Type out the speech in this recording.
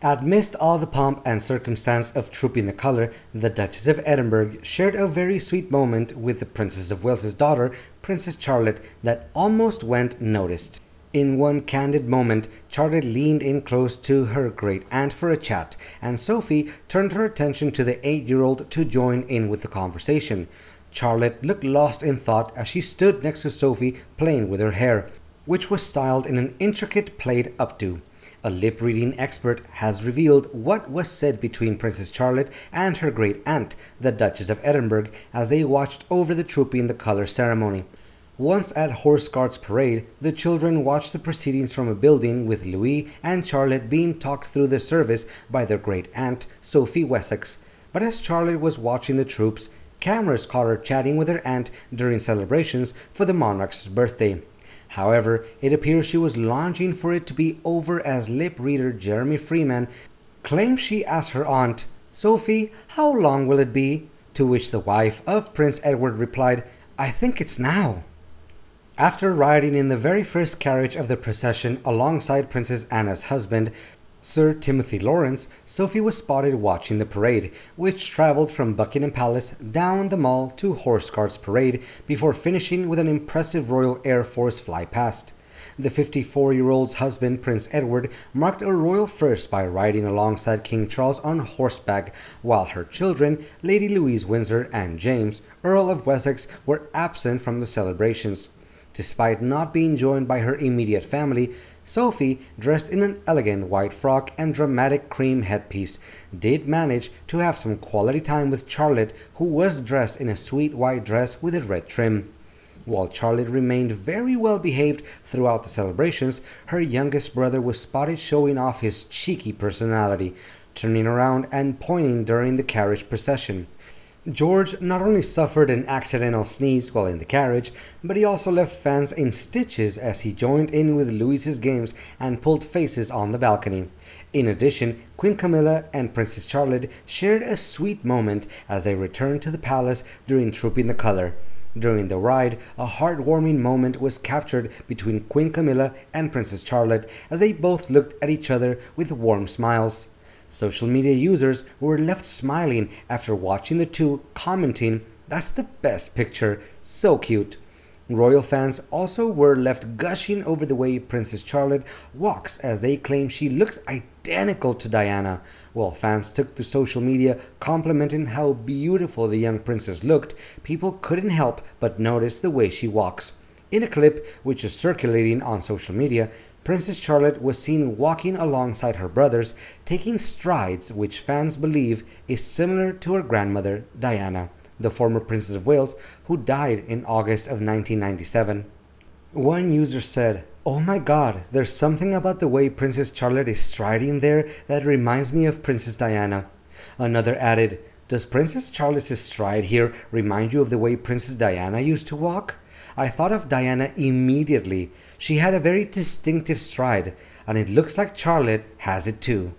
Amidst all the pomp and circumstance of trooping the colour, the Duchess of Edinburgh shared a very sweet moment with the Princess of Wales's daughter, Princess Charlotte, that almost went noticed. In one candid moment, Charlotte leaned in close to her great aunt for a chat, and Sophie turned her attention to the eight year old to join in with the conversation. Charlotte looked lost in thought as she stood next to Sophie playing with her hair, which was styled in an intricate plaid updo. A lip reading expert has revealed what was said between Princess Charlotte and her great aunt, the Duchess of Edinburgh, as they watched over the Trooping the Colour ceremony. Once at Horse Guards Parade, the children watched the proceedings from a building with Louis and Charlotte being talked through the service by their great aunt, Sophie Wessex. But as Charlotte was watching the troops, cameras caught her chatting with her aunt during celebrations for the monarch's birthday. However, it appears she was longing for it to be over as lip reader Jeremy Freeman claims she asked her aunt, Sophie, how long will it be? To which the wife of Prince Edward replied, I think it's now. After riding in the very first carriage of the procession alongside Princess Anne's husband, Sir Timothy Laurence, Sophie was spotted watching the parade, which traveled from Buckingham Palace down the Mall to Horse Guards Parade before finishing with an impressive Royal Air Force fly past. The 54 year old's husband, Prince Edward, marked a royal first by riding alongside King Charles on horseback, while her children, Lady Louise Windsor and James, Earl of Wessex, were absent from the celebrations. Despite not being joined by her immediate family, Sophie, dressed in an elegant white frock and dramatic cream headpiece, did manage to have some quality time with Charlotte, who was dressed in a sweet white dress with a red trim. While Charlotte remained very well behaved throughout the celebrations, her youngest brother was spotted showing off his cheeky personality, turning around and pointing during the carriage procession. George not only suffered an accidental sneeze while in the carriage, but he also left fans in stitches as he joined in with Louis's games and pulled faces on the balcony. In addition, Queen Camilla and Princess Charlotte shared a sweet moment as they returned to the palace during Trooping the Color. During the ride, a heartwarming moment was captured between Queen Camilla and Princess Charlotte as they both looked at each other with warm smiles. Social media users were left smiling after watching the two, commenting, That's the best picture, so cute. Royal fans also were left gushing over the way Princess Charlotte walks as they claim she looks identical to Diana. While fans took to social media complimenting how beautiful the young princess looked, people couldn't help but notice the way she walks. In a clip which is circulating on social media, Princess Charlotte was seen walking alongside her brothers, taking strides which fans believe is similar to her grandmother, Diana, the former Princess of Wales, who died in August of 1997. One user said, Oh my god, there's something about the way Princess Charlotte is striding there that reminds me of Princess Diana. Another added, Does Princess Charlotte's stride here remind you of the way Princess Diana used to walk? I thought of Diana immediately. She had a very distinctive stride, and it looks like Charlotte has it too.